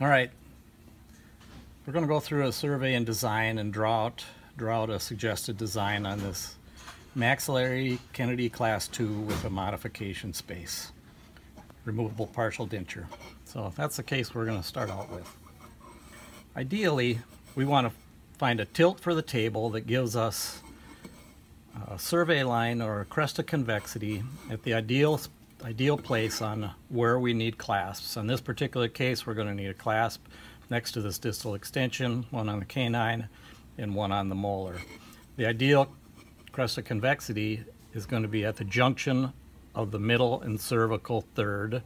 All right. We're going to go through a survey and design and draw out, draw out a suggested design on this maxillary Kennedy Class 2 with a modification space. Removable partial denture. So if that's the case we're going to start out with. Ideally, we want to find a tilt for the table that gives us a survey line or a crest of convexity at the ideal ideal place on where we need clasps. In this particular case, we're going to need a clasp next to this distal extension, one on the canine and one on the molar. The ideal crest of convexity is going to be at the junction of the middle and cervical third,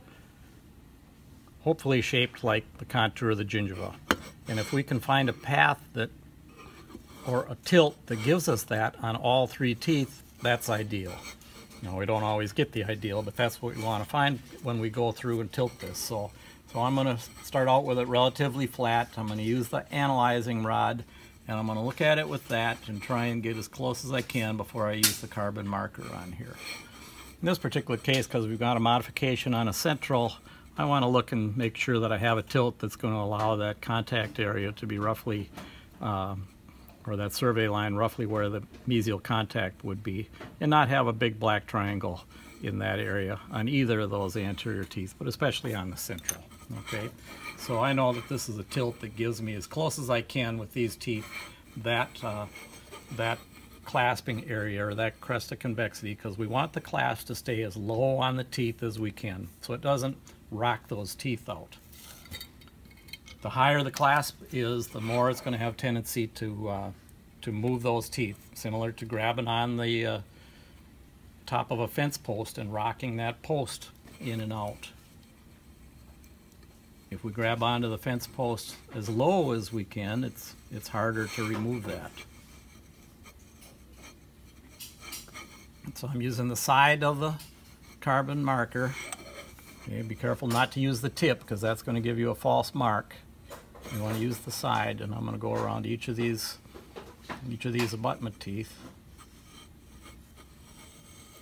hopefully shaped like the contour of the gingiva. And if we can find a path that, or a tilt that gives us that on all three teeth, that's ideal. Now we don't always get the ideal, but that's what we want to find when we go through and tilt this. So, so I'm going to start out with it relatively flat. I'm going to use the analyzing rod and I'm going to look at it with that and try and get as close as I can before I use the carbon marker on here. In this particular case, because we've got a modification on a central, I want to look and make sure that I have a tilt that's going to allow that contact area to be roughly um, or that survey line roughly where the mesial contact would be and not have a big black triangle in that area on either of those anterior teeth, but especially on the central, okay? So I know that this is a tilt that gives me as close as I can with these teeth that, uh, that clasping area or that crest of convexity because we want the clasp to stay as low on the teeth as we can so it doesn't rock those teeth out. The higher the clasp is, the more it's going to have tendency to uh, to move those teeth, similar to grabbing on the uh, top of a fence post and rocking that post in and out. If we grab onto the fence post as low as we can, it's it's harder to remove that. So I'm using the side of the carbon marker. Okay, be careful not to use the tip because that's going to give you a false mark. You want to use the side, and I'm going to go around each of these, each of these abutment teeth,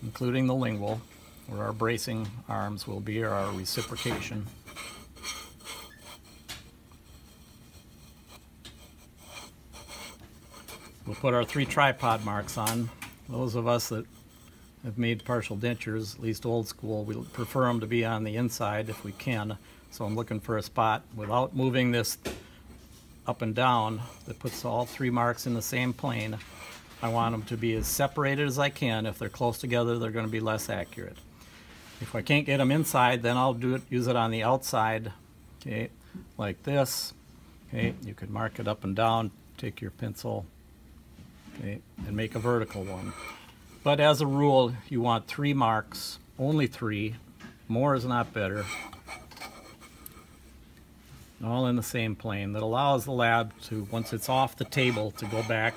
including the lingual, where our bracing arms will be, or our reciprocation. We'll put our three tripod marks on. Those of us that have made partial dentures, at least old school, we prefer them to be on the inside if we can. So I'm looking for a spot without moving this up and down that puts all three marks in the same plane. I want them to be as separated as I can. If they're close together, they're going to be less accurate. If I can't get them inside, then I'll do it, use it on the outside, okay, like this. Okay, you could mark it up and down, take your pencil, okay, and make a vertical one. But as a rule, you want three marks, only three. More is not better all in the same plane that allows the lab to, once it's off the table, to go back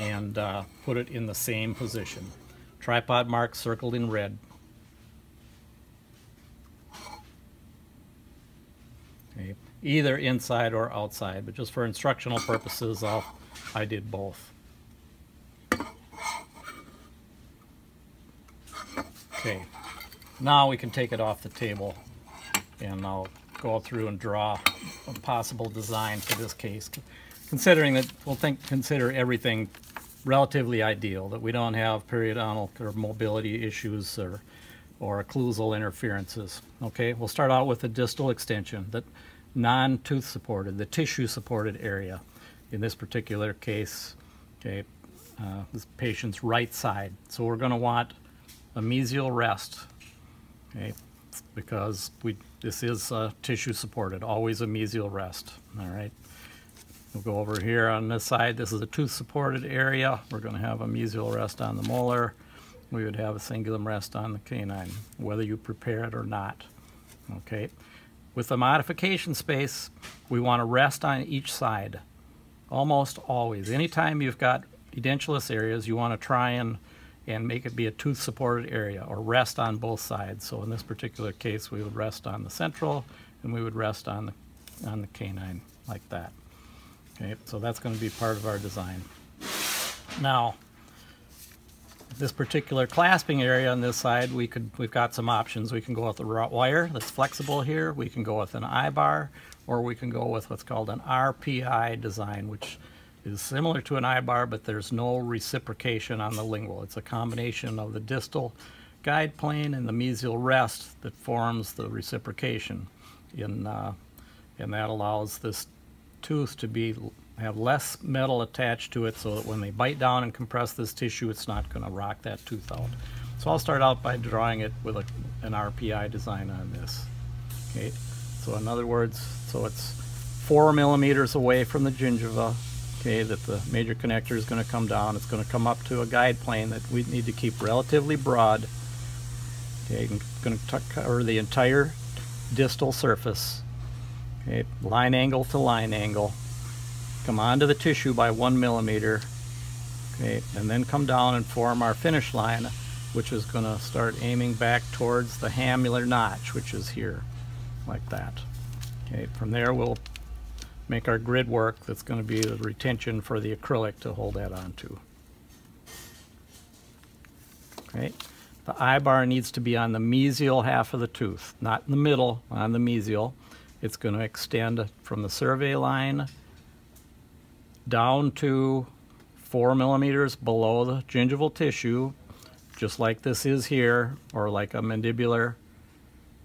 and uh, put it in the same position. Tripod mark circled in red. Okay. Either inside or outside, but just for instructional purposes, I'll, I did both. Okay, now we can take it off the table and I'll go through and draw a possible design for this case, considering that we'll think consider everything relatively ideal, that we don't have periodontal or mobility issues or, or occlusal interferences. Okay, we'll start out with the distal extension, that non-tooth supported, the tissue supported area. In this particular case, okay, uh, this patient's right side. So we're going to want a mesial rest, okay, because we this is uh, tissue supported, always a mesial rest, all right? We'll go over here on this side. This is a tooth supported area. We're gonna have a mesial rest on the molar. We would have a cingulum rest on the canine, whether you prepare it or not, okay? With the modification space, we wanna rest on each side, almost always. Anytime you've got edentulous areas, you wanna try and and make it be a tooth supported area or rest on both sides. So in this particular case, we would rest on the central and we would rest on the, on the canine like that. Okay, so that's going to be part of our design. Now, This particular clasping area on this side, we could, we've got some options. We can go with a wire that's flexible here. We can go with an I-bar, or we can go with what's called an RPI design, which is similar to an I-bar, but there's no reciprocation on the lingual. It's a combination of the distal guide plane and the mesial rest that forms the reciprocation. In, uh, and that allows this tooth to be have less metal attached to it so that when they bite down and compress this tissue, it's not going to rock that tooth out. So I'll start out by drawing it with a, an RPI design on this. Okay, so in other words, so it's four millimeters away from the gingiva, okay, that the major connector is going to come down. It's going to come up to a guide plane that we need to keep relatively broad. Okay, I'm going to cover the entire distal surface. Okay, line angle to line angle come onto the tissue by one millimeter, okay, and then come down and form our finish line, which is going to start aiming back towards the hamular notch, which is here, like that. Okay, from there we'll make our grid work that's going to be the retention for the acrylic to hold that onto. Okay, the I-bar needs to be on the mesial half of the tooth, not in the middle, on the mesial. It's going to extend from the survey line down to four millimeters below the gingival tissue, just like this is here, or like a mandibular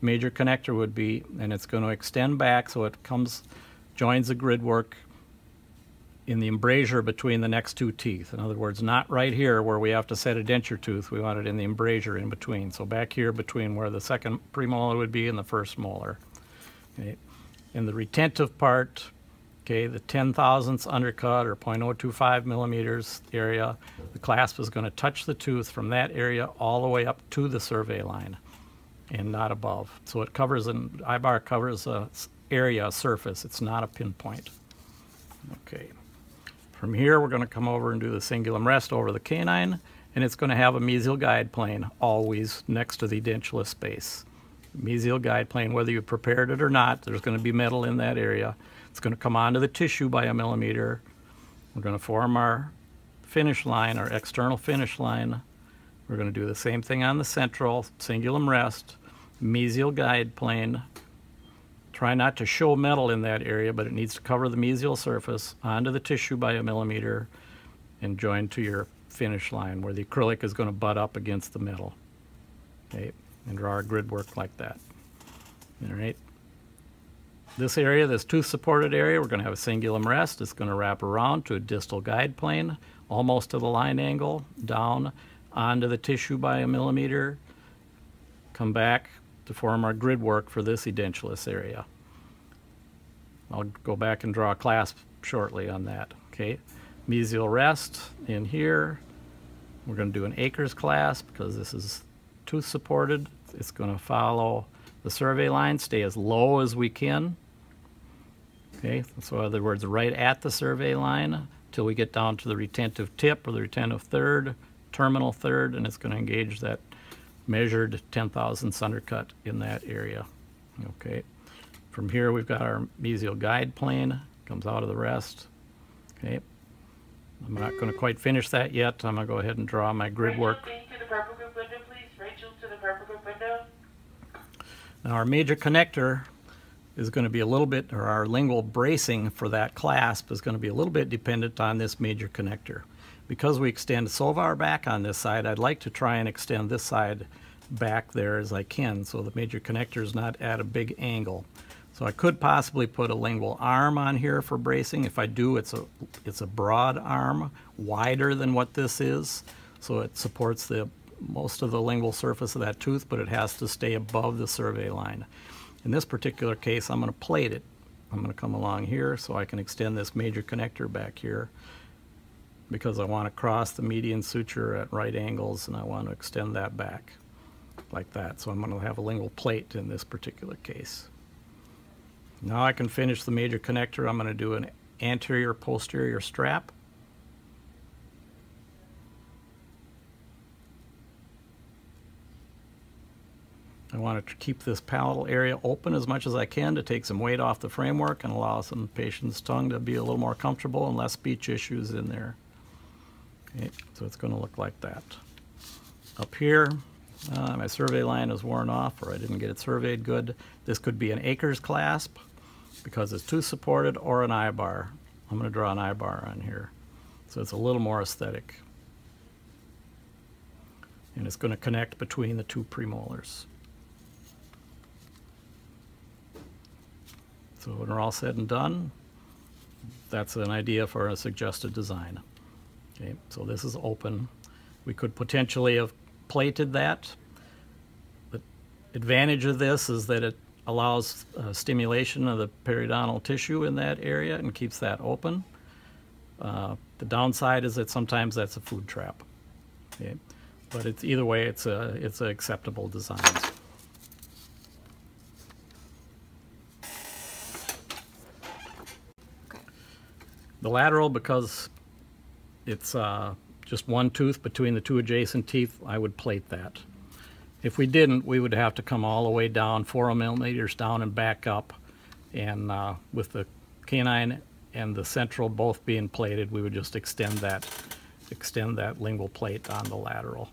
major connector would be, and it's going to extend back so it comes, joins the grid work in the embrasure between the next two teeth. In other words, not right here where we have to set a denture tooth, we want it in the embrasure in between. So back here between where the second premolar would be and the first molar. Okay. In the retentive part, Okay, the 10 thousandths undercut or 0.025 millimeters area, the clasp is going to touch the tooth from that area all the way up to the survey line and not above. So it covers an I-bar covers a area, a surface. It's not a pinpoint. Okay. From here, we're going to come over and do the cingulum rest over the canine, and it's going to have a mesial guide plane always next to the dentulous space. Mesial guide plane, whether you prepared it or not, there's going to be metal in that area. It's going to come onto the tissue by a millimeter. We're going to form our finish line, our external finish line. We're going to do the same thing on the central, cingulum rest, mesial guide plane. Try not to show metal in that area, but it needs to cover the mesial surface onto the tissue by a millimeter and join to your finish line where the acrylic is going to butt up against the metal. Okay, and draw our grid work like that. All right. This area, this tooth supported area, we're going to have a cingulum rest. It's going to wrap around to a distal guide plane, almost to the line angle, down onto the tissue by a millimeter, come back to form our grid work for this edentulous area. I'll go back and draw a clasp shortly on that. Okay, mesial rest in here. We're going to do an Akers clasp because this is tooth supported. It's going to follow the survey line, stay as low as we can. Okay, so in other words, right at the survey line till we get down to the retentive tip or the retentive third, terminal third, and it's going to engage that measured 10 thousandths undercut in that area. Okay, from here we've got our mesial guide plane, comes out of the rest. Okay, I'm not going to quite finish that yet. I'm going to go ahead and draw my grid work. Now our major connector is going to be a little bit, or our lingual bracing for that clasp is going to be a little bit dependent on this major connector. Because we extend so far back on this side, I'd like to try and extend this side back there as I can so the major connector is not at a big angle. So I could possibly put a lingual arm on here for bracing. If I do, it's a, it's a broad arm, wider than what this is. So it supports the most of the lingual surface of that tooth, but it has to stay above the survey line. In this particular case, I'm going to plate it. I'm going to come along here so I can extend this major connector back here because I want to cross the median suture at right angles and I want to extend that back like that. So I'm going to have a lingual plate in this particular case. Now I can finish the major connector. I'm going to do an anterior posterior strap. I want to keep this palatal area open as much as I can to take some weight off the framework and allow some patient's tongue to be a little more comfortable and less speech issues in there. Okay, so it's going to look like that. Up here, uh, my survey line is worn off or I didn't get it surveyed good. This could be an Akers clasp because it's two supported or an I-bar. I'm gonna draw an I-bar on here. So it's a little more aesthetic. And it's gonna connect between the two premolars. So when we're all said and done, that's an idea for a suggested design. Okay, so this is open. We could potentially have plated that. The advantage of this is that it allows uh, stimulation of the periodontal tissue in that area and keeps that open. Uh, the downside is that sometimes that's a food trap. Okay, but it's either way, it's a it's an acceptable design. Okay. The lateral, because it's uh, just one tooth between the two adjacent teeth, I would plate that. If we didn't, we would have to come all the way down, four millimeters down and back up. And uh, with the canine and the central both being plated, we would just extend that, extend that lingual plate on the lateral.